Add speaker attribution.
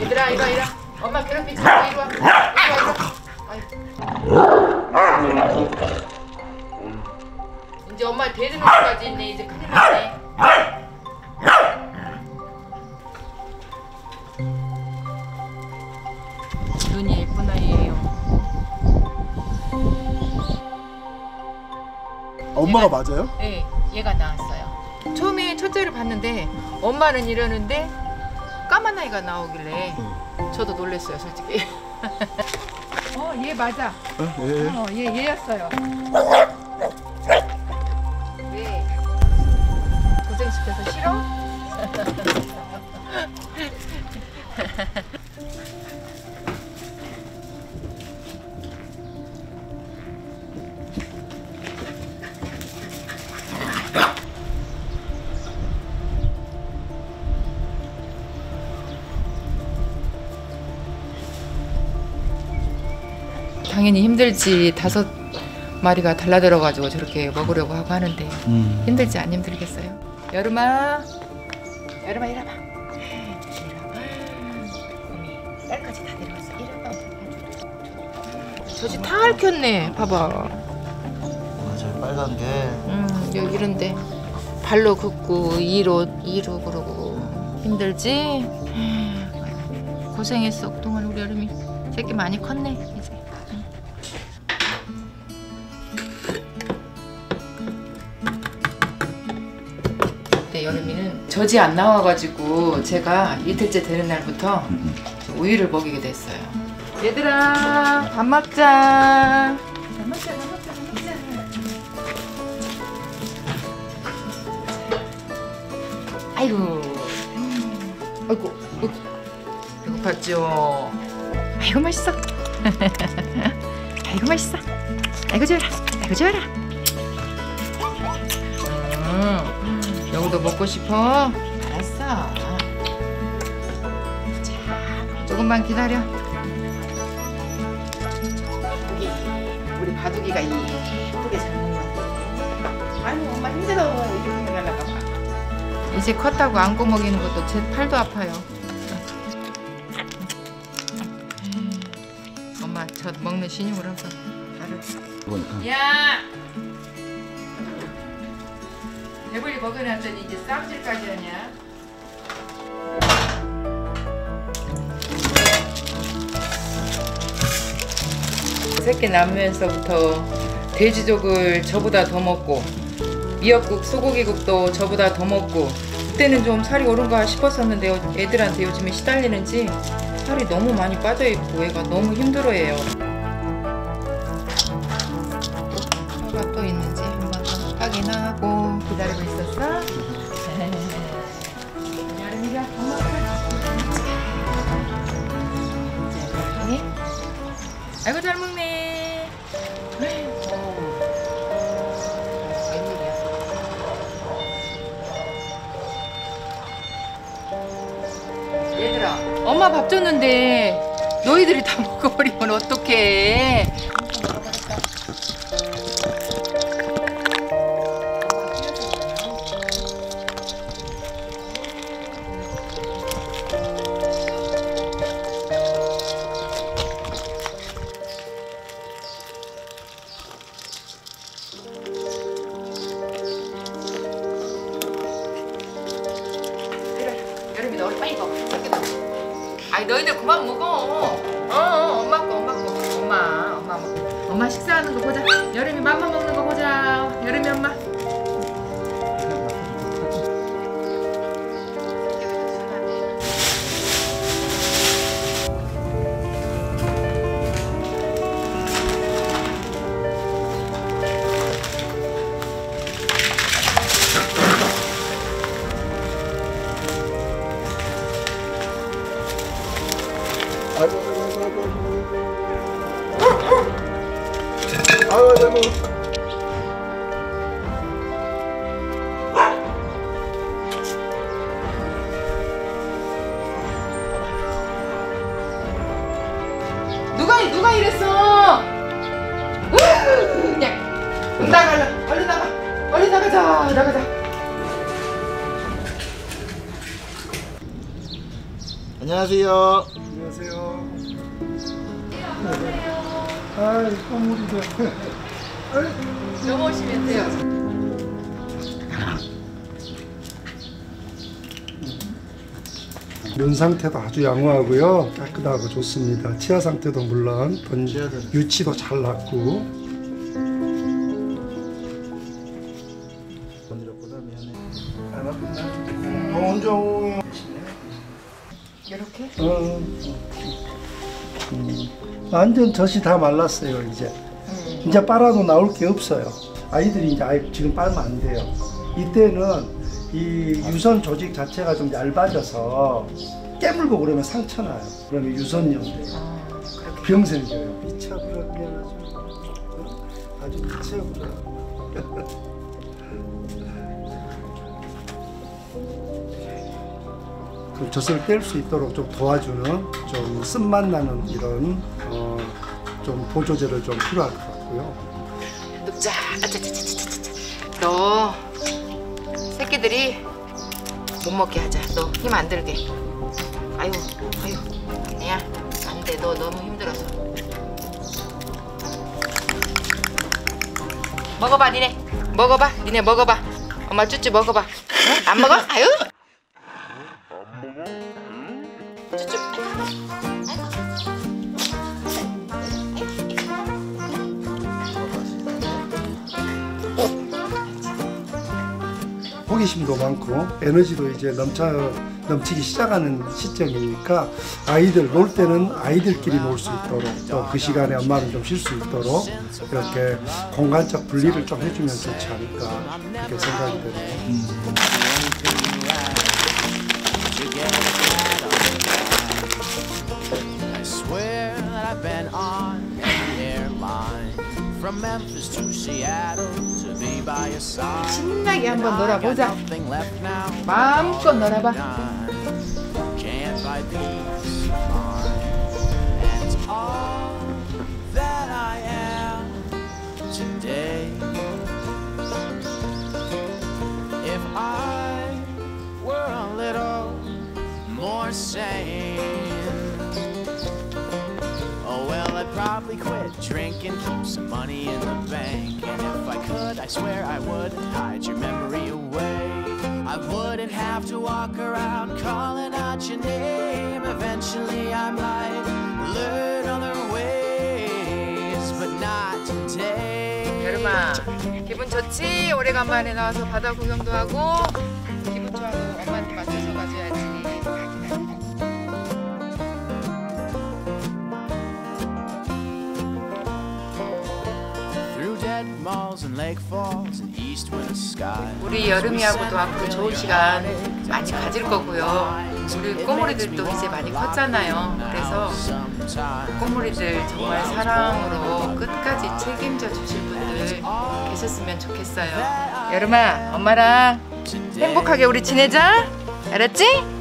Speaker 1: 얘들아 이리 와 이리 와 엄마 괴롭히지 마 이리 와 이리 와 이리 와 이제 엄마 대드는 수까지 있네 이제 큰일 났네. 눈이 예쁜 아이예요.
Speaker 2: 엄마가 맞아요?
Speaker 1: 네 얘가 나왔어요. 처음에 첫째를 봤는데 엄마는 이러는데 까만 아이가 나오길래 저도 놀랐어요 솔직히 어 얘 맞아
Speaker 2: 예.
Speaker 1: 어, 얘 얘였어요. 왜? 고생시켜서 싫어? 당연히 힘들지 다섯 마리가 달라들어가지고 저렇게 먹으려고 하고 하는데
Speaker 2: 음.
Speaker 1: 힘들지 안 힘들겠어요? 여름아, 여름아 이리 와봐. 이리 딸까지 다 내려왔어. 이리와봐. 저지 다 핥혔네. 봐봐.
Speaker 2: 맞아요. 빨간 게.
Speaker 1: 음, 여기 이런데 발로 긋고 이로 이로 그러고 힘들지? 고생했어 그동안 우리 여름이 새끼 많이 컸네 네, 여름이는 젖이 안 나와가지고 제가 이틀째 되는 날부터 우유를 먹이게 됐어요. 얘들아 밥 먹자. 밥 먹자, 밥 먹자, 밥 먹자. 아이고, 아이고, 아이고, 배고팠죠? 아이고 맛있어. 아이고 맛있어. 아이고 좋아라. 아이고 좋아라. 음, 여기도 먹고 싶어? 알았어. 자, 조금만 기다려. 여기 우리 바둑이가 예쁘게 잘 먹는데. 아유 엄마 힘들어 이렇게 봐. 이제 컸다고 안고 먹이는 것도 제 팔도 아파요. 엄마 저 먹는 신용을 해서 알을. 야. 배불리 먹여놨더니 이제 쌈질까지 하냐? 새끼 낳으면서부터 돼지족을 저보다 더 먹고 미역국, 소고기국도 저보다 더 먹고 그때는 좀 살이 오른가 싶었었는데 애들한테 요즘에 시달리는지 살이 너무 많이 빠져있고 애가 너무 힘들어해요 아이고 잘 먹네. 얘들아. 엄마 밥 줬는데 너희들이 다 먹어버리면 어떡해 너희들 그만 먹어. 어, 어 엄마 거 엄마 거. 엄마 엄마 먹 엄마 식사하는 거 보자. 여름이 맘만 먹는 거 보자. 여름이 엄마
Speaker 2: 안녕하세요.
Speaker 3: 안녕하세요. 아이, 꼬물이들.
Speaker 1: 넘어오시면 돼요.
Speaker 3: 면 상태도 아주 양호하고요. 깨끗하고 좋습니다. 치아 상태도 물론 번. 유치도 잘 났고
Speaker 1: 이렇게?
Speaker 3: 어, 음, 완전 젖이 다 말랐어요 이제.
Speaker 1: 음.
Speaker 3: 이제 빨아도 나올 게 없어요. 아이들이 이제 아이 지금 빨면 안 돼요. 이때는 이 유선 조직 자체가 좀 얇아져서 깨물고 그러면 상처 나요. 그러면 유선염 돼요.
Speaker 1: 아.
Speaker 3: 병 생겨요. 미쳐버려 미안하죠. 아주 미쳐버려. 그 젖을 뺄수 있도록 좀 도와주는 좀 쓴맛 나는 이런 어, 좀 보조제를 좀 필요할 것 같고요.
Speaker 1: 아차차차차차차. 너 새끼들이 못 먹게 하자. 너 힘 안 들게. 아유, 아유. 아니야. 안 돼. 너 너무 힘들어서. 먹어봐, 니네. 먹어봐. 니네 먹어봐. 엄마 쭈쭈 먹어봐. 응? 안 먹어? 아유.
Speaker 3: 호기심도 많고 에너지도 이제 넘쳐 넘치기 시작하는 시점이니까 아이들 놀 때는 아이들끼리 놀 수 있도록 또 그 시간에 엄마는 좀 쉴 수 있도록 이렇게 공간적 분리를 좀 해주면 좋지 않을까 그렇게 생각이 되네요.
Speaker 4: Airline from Memphis to Seattle to be by your side.
Speaker 1: 신나게 한번 놀아보자.
Speaker 4: Nothing left now.
Speaker 1: 마음껏 놀아봐.
Speaker 4: Can't buy peace quit drinking, keep some money in the bank. And if I could, I swear I would hide your memory away. I wouldn't have to walk around calling out your name. Eventually, I might learn other ways, but not today.
Speaker 1: 여름아 기분 좋지? 오래간만에 나와서 바다 구경도 하고 우리 여름이하고도 앞으로 좋은 시간 많이 가질 거고요. 우리 꼬물이들도 이제 많이 컸잖아요. 그래서 꼬물이들 정말 사랑으로 끝까지 책임져 주실 분들 계셨으면 좋겠어요. 여름아 엄마랑 행복하게 우리 지내자. 알았지?